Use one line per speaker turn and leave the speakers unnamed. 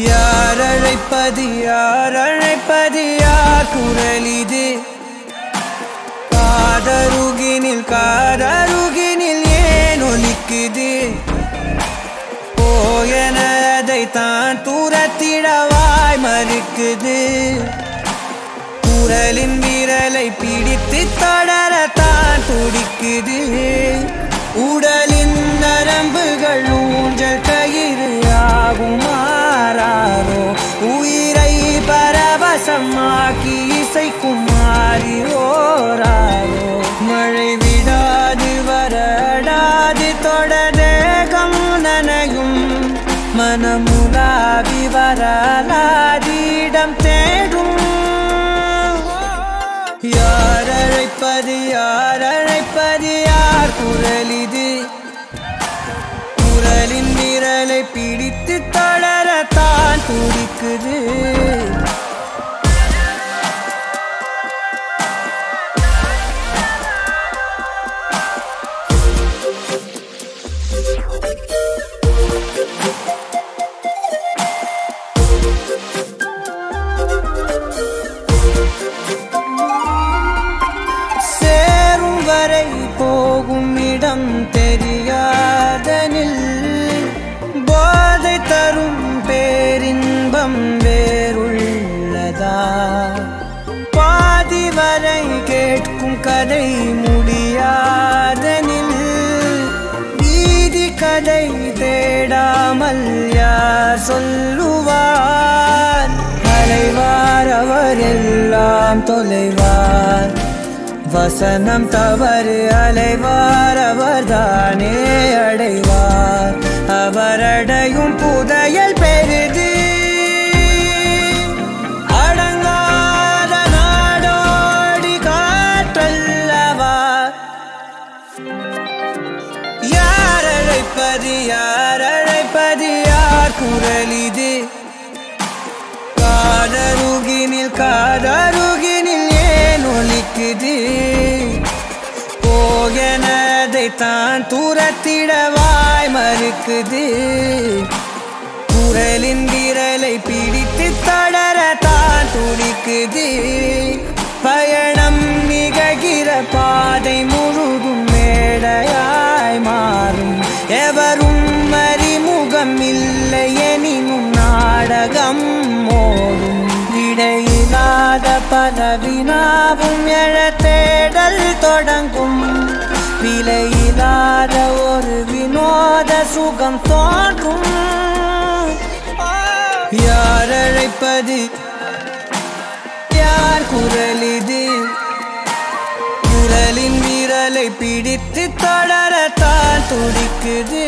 யார் அழைப்பது யார் அழைப்பது காதருகினில் காதல் அதை தான் தூரத்திடவாய் மறுக்குது. குரலின் விரலை பிடித்து தொடரத்தான் துடிக்குது. உடலின் நரம்புகள் மனமுலாவி வரலாதிடம் தேடும். யார் அழைப்பது யார் அழைப்பது யார் குரல் இது? குரலின் விரலை பிடித்து தளரத்தான் துடிக்குது. இடம் தெரியாதனில் போதை தரும் பேரின்பம் வேறுள்ளதா? பாதி வரை கேட்கும் கதை முடியாதனில் வீதி கதை தேடாமல் யார் சொல்லுவார்? அலைவார் அவர் எல்லாம் தொலைவார். வசனம் தவறு அலைவார். அவர்தானே அடைவார். அவரடையும் புதையல் பெரிது. அடங்காத நாடோடி காற்றல்லவா. யார் அழைப்பது யார் அழைப்பது யார் குரல் இது? காதருகினில் காதருகினில் ஏன் ஒலிக்குது? தான் தூரத்திடவாய் மறுக்குது. குரலின் விரலை பிடித்து தொடர தான் துடிக்குது. பயணம் நிகழ்கிற பாதை முழுதும் மேடையாய் மாறும். எவரும் அறிமுகம் இல்லை எனினும் நாடகம் மோடும் இடையில்லாத பல வினாவும் எழ தேடல் தொடங்கும். விலை விலையில்லாத ஒரு வினோத சுகம் தோன்றும். யார் அழைப்பது? யார் குரல் இது? குரலின் விரலை பிடித்து தொடரத்தான் துடிக்குது.